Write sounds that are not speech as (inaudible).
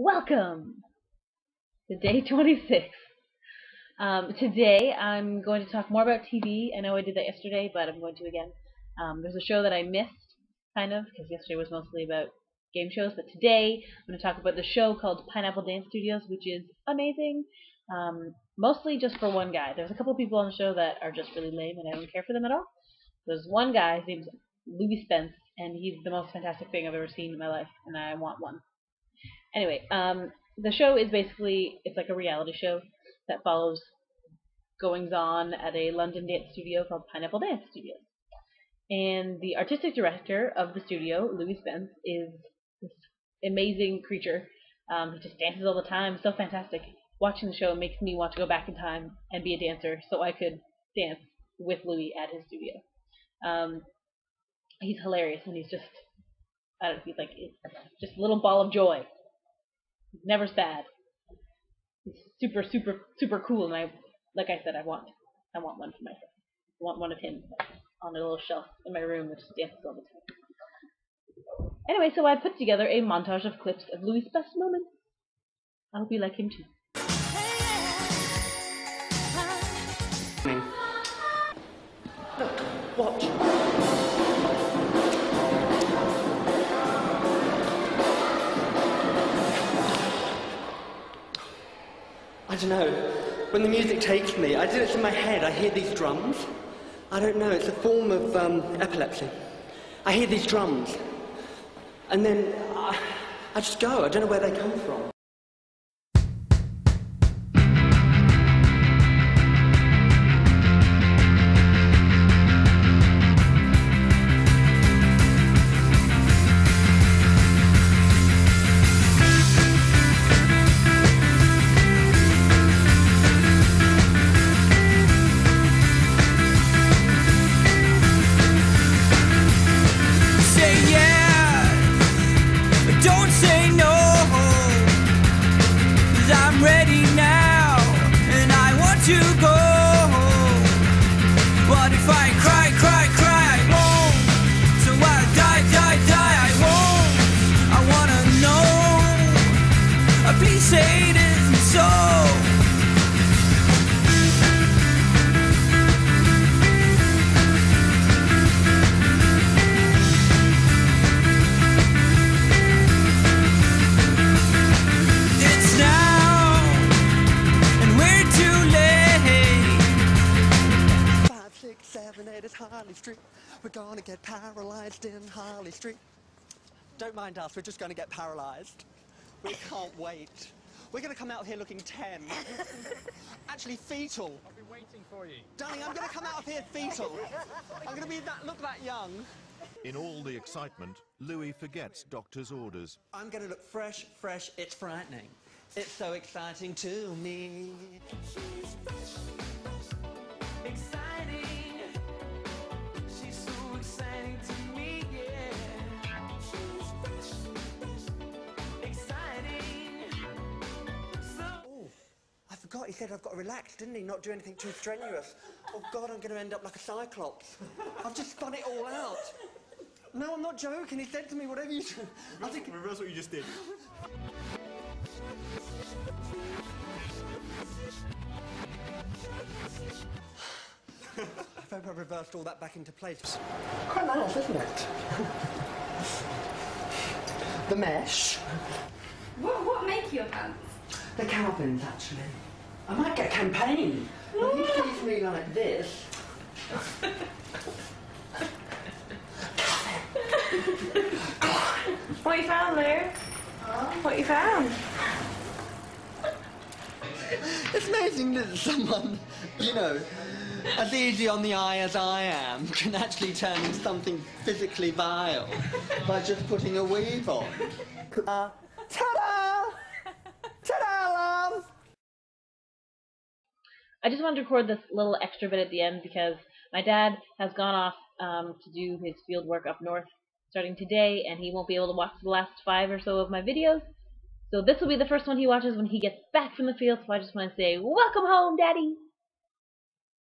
Welcome to day 26. Um, today I'm going to talk more about TV. I know I did that yesterday, but I'm going to again. Um, there's a show that I missed, kind of, because yesterday was mostly about game shows, but today I'm going to talk about the show called Pineapple Dance Studios, which is amazing. Um, mostly just for one guy. There's a couple people on the show that are just really lame, and I don't care for them at all. There's one guy, his name's Louie Spence, and he's the most fantastic thing I've ever seen in my life, and I want one. Anyway, um, the show is basically it's like a reality show that follows goings on at a London dance studio called Pineapple Dance Studio. And the artistic director of the studio, Louie Spence, is this amazing creature. Um, he just dances all the time, so fantastic. Watching the show makes me want to go back in time and be a dancer so I could dance with Louie at his studio. Um, he's hilarious and he's just I don't know, he's like just a little ball of joy. Never sad. Super, super, super cool, and I, like I said, I want, I want one for myself. I want one of him on a little shelf in my room that just dances all the time. Anyway, so I put together a montage of clips of Louie's best moments. I hope you like him too. Look, watch. I don't know. When the music takes me, I do it in my head. I hear these drums. I don't know. It's a form of um, epilepsy. I hear these drums, and then I, I just go. I don't know where they come from. I'm ready now, and I want to go. What if I Harley Street. We're gonna get paralyzed in Harley Street. Don't mind us, we're just gonna get paralyzed. We can't wait. We're gonna come out here looking 10. (laughs) Actually, fetal. I've been waiting for you. Darling, I'm gonna come out of here fetal. I'm gonna be that, look that young. In all the excitement, Louie forgets doctor's orders. I'm gonna look fresh, fresh, it's frightening. It's so exciting to me. Forgot he said I've got to relax, didn't he? Not do anything too strenuous. Oh God, I'm going to end up like a cyclops. I've just spun it all out. No, I'm not joking. He said to me, whatever you do. I think (laughs) Reverse what you just did. (sighs) I hope I reversed all that back into place. Quite nice, isn't it? the mesh. What, what make your pants? The Calvins, actually. I might get a campaign. When you sees me like this. What you found, Lou? What you found? It's amazing that someone, you know, as easy on the eye as I am, can actually turn into something physically vile by just putting a weave on. Uh, ta-da! Ta-da, I just wanted to record this little extra bit at the end because my dad has gone off um, to do his field work up north starting today, and he won't be able to watch the last five or so of my videos. So this will be the first one he watches when he gets back from the field. So I just want to say, welcome home, Daddy.